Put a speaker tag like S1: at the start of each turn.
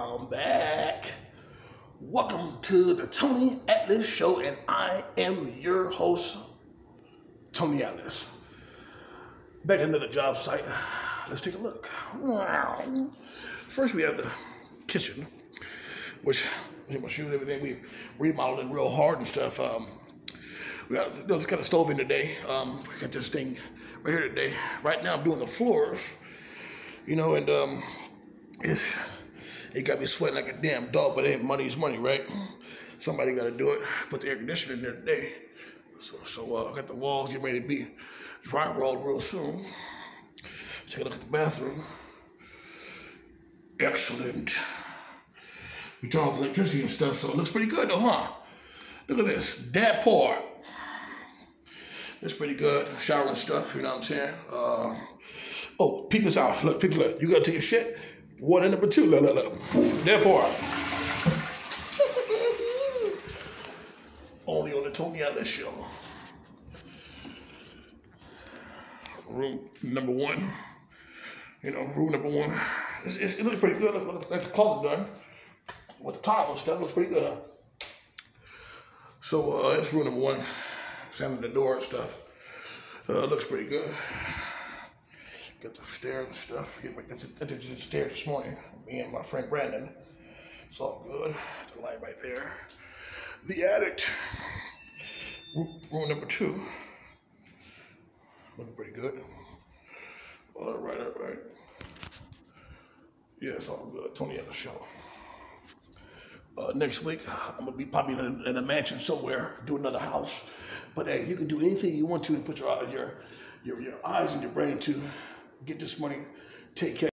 S1: I'm back. Welcome to the Tony Atliss Show, and I am your host, Tony Atliss. Back into the job site. Let's take a look. Wow. First, we have the kitchen, which my shoes, everything we remodeling real hard and stuff. Um, we got this kind of stove in today. Um, we got this thing right here today. Right now, I'm doing the floors, you know, and um, it's it got me sweating like a damn dog, but ain't money is money, right? Somebody got to do it. Put the air conditioner in there today. So, so uh, I got the walls getting ready to be drywalled real soon. Take a look at the bathroom. Excellent. We turned off the electricity and stuff, so it looks pretty good though, huh? Look at this, that part. It's pretty good. Shower and stuff, you know what I'm saying? Uh, oh, peep this out. Look, this out. You gotta take a shit. One and number two. Look, look. That part. Only on the Tony Atliss show. Room number one. You know, room number one. It's, it's, it looks pretty good. Look, look at the closet done. With the top and stuff, looks pretty good, huh? So uh, that's room number one. Examine the door and stuff. Uh, looks pretty good. Got the stairs and stuff. Get I did the stairs this morning. Me and my friend Brandon. It's all good. The light right there. The attic. Room, number two. Looking pretty good. All right, all right. Yeah, it's all good. Tony Atliss show. Uh, next week, I'm gonna be probably in a, in a, mansion somewhere, do another house. But hey, you can do anything you want to and put your your your, your eyes and your brain to get this money, take care.